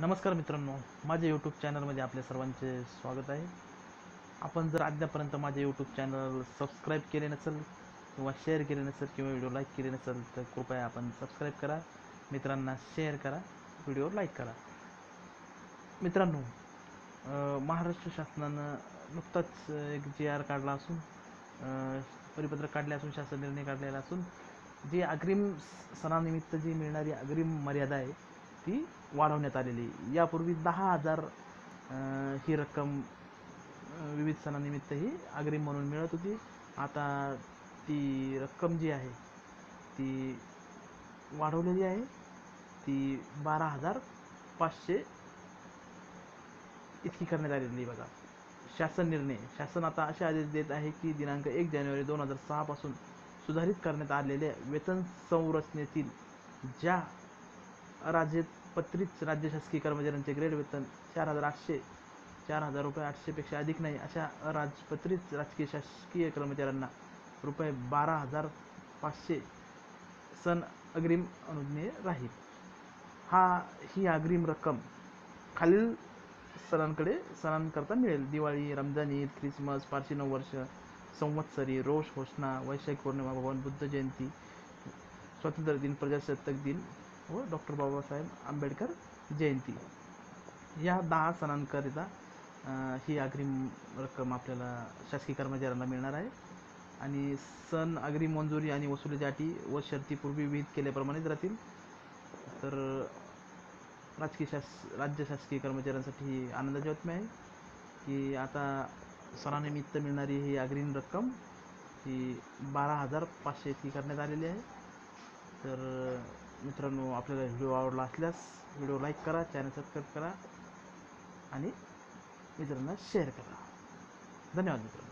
नमस्कार मित्रांनो माझ्या यूट्यूब चॅनलमध्ये आपल्या सर्वांचे स्वागत आहे. आपण जर अद्यापर्यंत माझे यूट्यूब चॅनल सबस्क्राईब केले नसेल किंवा शेअर केले नसेल किंवा व्हिडिओ लाईक केले नसेल तर कृपया आपण सबस्क्राईब करा. मित्रांना शेअर करा व्हिडिओ लाईक करा. मित्रांनो महाराष्ट्र शासनानं नुकताच एक जी आर काढला असून परिपत्र परिपत्रक काढले असून शासन निर्णय काढलेला असून जी अग्रिम स- सणानिमित्त जी मिळणारी अग्रिम मर्यादा आहे ती वाढवण्यात आलेली यापूर्वी दहा हजार ही रक्कम विविध सणानिमित्त ही अग्रिम म्हणून मिळत होती. आता ती रक्कम जी आहे ती वाढवलेली आहे. ती बारा हजार पाचशे इतकी करण्यात आलेली बघा. शासन निर्णय शासन आता असे आदेश देत आहे की दिनांक एक जानेवारी दोन हजार सहापासून सुधारित करण्यात आलेल्या वेतन संरचनेतील ज्या अराजपत्रित राज्य शासकीय कर्मचाऱ्यांचे ग्रेड वेतन चार हजार आठशे चार हजार रुपये आठशेपेक्षा अधिक नाही अशा अराजपत्रित राजकीय शासकीय कर्मचाऱ्यांना रुपये बारा हजार पाचशे सण अग्रिम अनुज्ञेय राहील. हा ही अग्रिम रक्कम खालील सणांकडे सणांकरता मिळेल. दिवाळी रमजान ईद ख्रिसमस पारशी नववर्ष संवत्सरी रोष घोषणा वैशाख पौर्णिमा भगवान बुद्ध जयंती स्वातंत्र्य दिन प्रजासत्ताक दिन व डॉक्टर बाबासाहेब आंबेडकर जयंती. या दहा सणांकरिता ही अग्रिम रक्कम आपल्याला शासकीय कर्मचाऱ्यांना मिळणार आहे. आणि सण अग्रिम मंजुरी आणि वसुलीच्या अटी व शर्ती पूर्वी विहित केल्याप्रमाणेच राहतील. तर राजकीय शास राज्य शासकीय कर्मचाऱ्यांसाठी ही आनंदाची बातमी आहे की आता सणानिमित्त मिळणारी ही अग्रिम रक्कम ही बारा हजार पाचशे इतकी करण्यात आलेली आहे. तर मित्रांनो आपल्याला व्हिडिओ आवडला असल्यास व्हिडिओ लाईक करा चॅनल सबस्क्राईब करा आणि मित्रांना शेअर करा. धन्यवाद मित्रांनो.